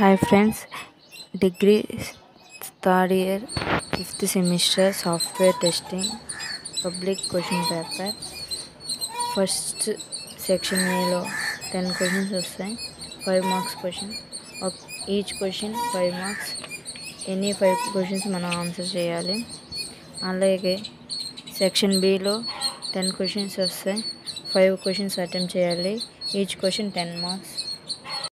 Hi friends degree third year fifth semester software testing public question paper first section ఏలో ten questions వస్తాయి five marks question each question five marks any five questions మనం answer చేయాలి. అలాగే section బిలో ten questions వస్తాయి. Five questions attempt చేయాలి. Each question ten marks